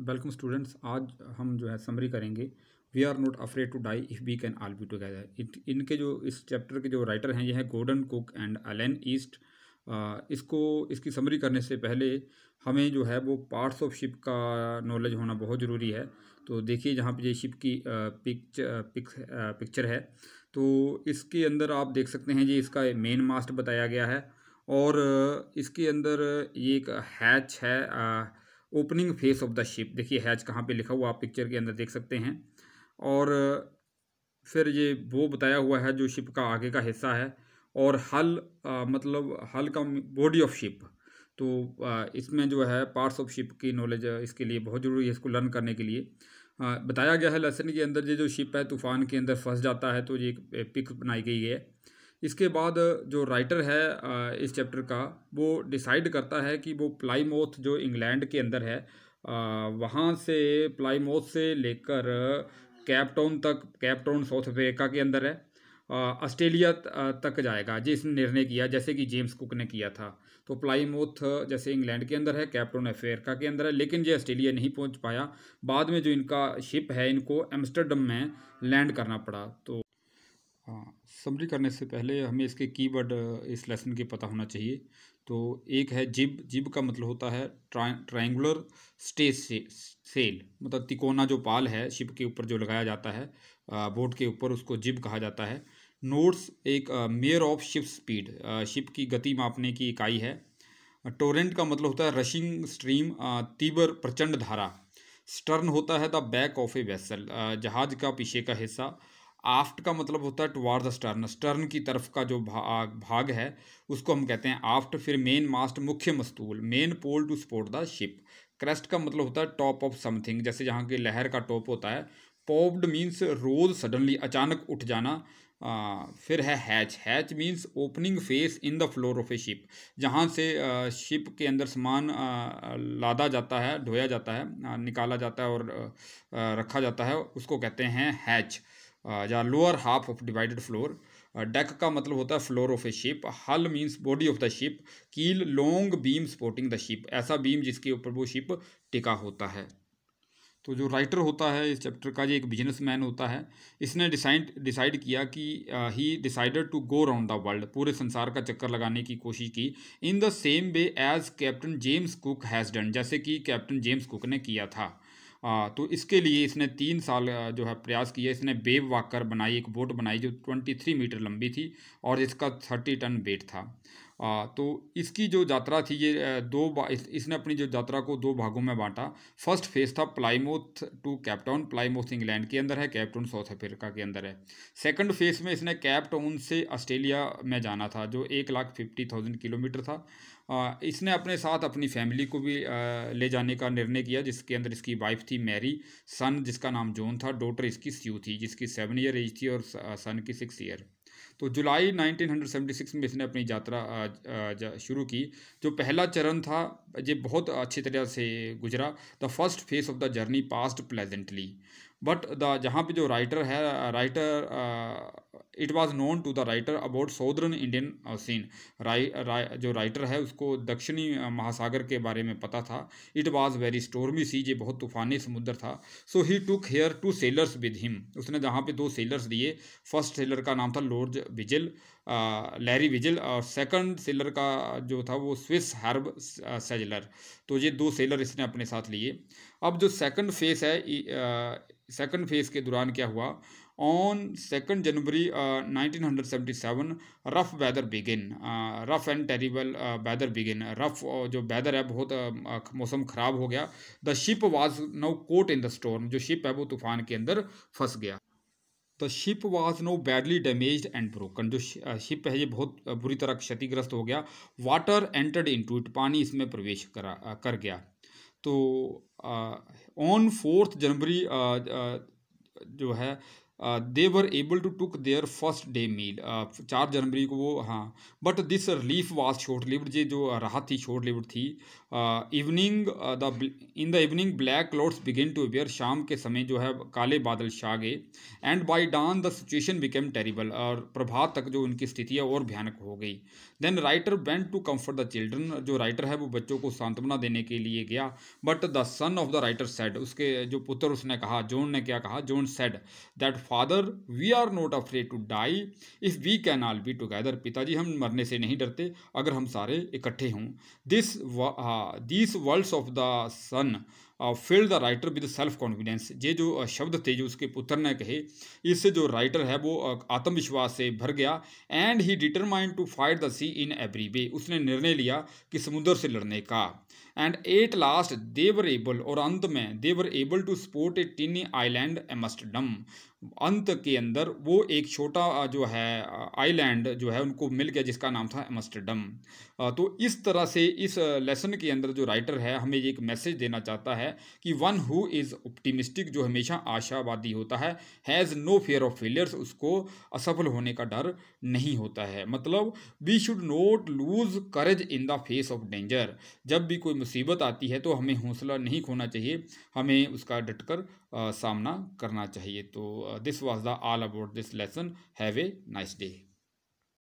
Welcome students, आज हम जो है समरी करेंगे। We are not afraid to die if we can all be together इनके जो, इस चैप्टर के जो राइटर हैं, ये हैं Gordon Cook and Alan East इसको, इसकी समरी करने से पहले हमें जो है वो पार्ट्स ऑफ़ शिप का नॉलेज होना बहुत ज़रूरी है। तो देखिए जहाँ पे ये शिप की पिक्चर पिक्चर है। तो इसके अंदर आप देख सकते हैं जी इसका मेन मास्ट बताया गया है। और इसके अंदर ये एक हैच है opening face of the ship. देखिए हैच कहाँ पे लिखा हुआ आप पिक्चर के अंदर देख सकते हैं। और फिर ये वो बताया हुआ है जो शिप का आगे का हिस्सा है। और हल आ, मतलब हल का बॉडी ऑफ़ शिप तो आ, इसमें जो है पार्ट्स ऑफ़ शिप की नॉलेज इसके लिए बहुत ज़रूरी है इसको लर्न करने के लिए। आ, बताया गया है लेसन के अंदर ये जो शिप है तूफ़ान के अंदर फंस जाता है तो ये एक पिक बनाई गई है। इसके बाद जो राइटर है इस चैप्टर का, वो डिसाइड करता है कि वो प्लाईमोथ जो इंग्लैंड के अंदर है वहाँ से प्लाईमोथ से लेकर कैपटाउन तक कैपटाउन साउथ अफ्रीका के अंदर है ऑस्ट्रेलिया तक जाएगा जिसने निर्णय किया, जैसे कि जेम्स कुक ने किया था। तो प्लाईमोथ जैसे इंग्लैंड के अंदर है कैपटाउन अफ्रीका के अंदर है, लेकिन ये ऑस्ट्रेलिया नहीं पहुँच पाया। बाद में जो इनका शिप है, इनको एम्स्टरडम में लैंड करना पड़ा तो समरी करने से पहले हमें इसके कीवर्ड, इस लेसन के पता होना चाहिए। तो एक है जिब जिब का मतलब होता है ट्रायंगुलर स्टेज से, सेल मतलब तिकोना जो पाल है, शिप के ऊपर जो लगाया जाता है बोट के ऊपर उसको जिब कहा जाता है। नोट्स एक measure of ship speed ship की गति मापने की इकाई है। टोरेंट का मतलब होता है रशिंग स्ट्रीम तीव्र प्रचंड धारा। स्टर्न होता है the back of a vessel जहाज़ का पीछे का हिस्सा। आफ्ट का मतलब होता है टुवार्ड द स्टर्न स्टर्न की तरफ़ का जो भाग भाग है उसको हम कहते हैं आफ्ट फिर मेन मास्ट मुख्य मस्तूल. Main pole to support the ship crest का मतलब होता है टॉप ऑफ़ समथिंग जैसे जहाँ की लहर का टॉप होता है. पॉप्ड मीन्स रोज सडनली अचानक उठ जाना आ, फिर है hatch hatch means opening face in the floor of a ship जहाँ से शिप के अंदर सामान लादा जाता है ढोया जाता है निकाला जाता है और रखा जाता है उसको कहते हैं हैच या lower half of divided floor deck का मतलब होता है floor of a ship hull means body of the ship keel long beam supporting the ship ऐसा बीम जिसके ऊपर वो शिप टिका होता है। तो जो राइटर होता है इस चैप्टर का ये एक बिजनेसमैन होता है, इसने डिसाइड डिसाइड किया कि he decided to go round the world पूरे संसार का चक्कर लगाने की कोशिश की in the same way as Captain James Cook has done जैसे कि कैप्टन जेम्स कुक ने किया था। तो इसके लिए इसने तीन साल जो है प्रयास किया इसने बेब वाकर बनाई, एक बोट बनाई जो ट्वेंटी थ्री मीटर लंबी थी और इसका थर्टी टन वेट था। तो इसकी जो यात्रा थी ये दो इस, इसने अपनी जो यात्रा को दो भागों में बांटा। फ़र्स्ट फ़ेज़ था Plymouth to Cape Town Plymouth England के अंदर है कैपटाउन साउथ अफ्रीका के अंदर है। सेकंड फ़ेज़ में इसने कैपटाउन से ऑस्ट्रेलिया में जाना था जो एक लाख फिफ्टी थाउज़ेंड किलोमीटर था। इसने अपने साथ अपनी फैमिली को भी ले जाने का निर्णय किया जिसके अंदर इसकी वाइफ थी मैरी सन जिसका नाम जोन था डॉटर इसकी स्यू थी जिसकी सेवन ईयर एज थी और सन की सिक्स ईयर। तो जुलाई 1976 में इसने अपनी यात्रा शुरू की। जो पहला चरण था, ये बहुत अच्छी तरह से गुजरा। The first phase of the journey passed pleasantly. But the जहाँ पे जो राइटर है writer it was known to the writer about southern Indian ocean राइ जो राइटर है, उसको दक्षिणी महासागर के बारे में पता था। It was very stormy sea ये बहुत तूफानी समुद्र था। So he took here two sailors with him उसने जहाँ पे दो सेलर्स दिए। फ़र्स्ट सेलर का नाम था लॉर्ड विजिल लैरी विजिल और सेकंड सेलर का जो था वो स्विस हर्ब सेजलर तो ये दो सेलर इसने अपने साथ लिए। अब जो सेकंड फेस है सेकंड फ़ेज़ के दौरान क्या हुआ? On second January nineteen hundred seventy seven rough weather begin rough and terrible weather begin rough जो वेदर है बहुत uh, मौसम ख़राब हो गया। The ship was now caught in the storm जो शिप है वो तूफ़ान के अंदर फंस गया। The ship was now badly damage and broken जो शिप है ये बहुत बुरी तरह क्षतिग्रस्त हो गया। वाटर एंटर्ड इन इट पानी इसमें प्रवेश करा कर गया। तो ऑन फोर्थ जनवरी जो है they were able to took their first day meal चार जनवरी को वो हाँ. But this relief was short lived जे जो राहत थी शॉर्ट लिव्ड थी evening the in the evening black clouds begin to appear शाम के समय जो है, काले बादल छा गए. And by dawn the situation became terrible और प्रभात तक जो उनकी स्थिति है, और भयानक हो गई. Then writer went to comfort the children जो राइटर है, वो बच्चों को सांत्वना देने के लिए गया. But the son of the writer said उसके जो पुत्र, उसने कहा जोन ने क्या कहा? Jon said that father we are not afraid to die if we can all be together पिताजी, हम मरने से नहीं डरते, अगर हम सारे इकट्ठे हों। This this words of the son fill the writer with self confidence ये जो शब्द थे जो उसके पुत्र ने कहे इससे जो राइटर है वो आत्मविश्वास से भर गया and he determined to fight the sea in every way उसने निर्णय लिया कि समुद्र से लड़ने का। And at last they were able और अंत में they were able to support a tiny island Amsterdam अंत के अंदर वो एक छोटा जो है आइलैंड जो है उनको मिल गया जिसका नाम था एमस्टरडम तो इस तरह से इस लेसन के अंदर जो राइटर है, हमें एक मैसेज देना चाहता है कि वन हु इज़ ऑप्टिमिस्टिक जो हमेशा आशावादी होता है has no fear of failures उसको असफल होने का डर नहीं होता है। मतलब we should not lose courage in the face of danger जब भी कोई मुसीबत आती है तो हमें हौसला नहीं खोना चाहिए, हमें उसका डटकर सामना करना चाहिए। तो this was the all about this lesson have a nice day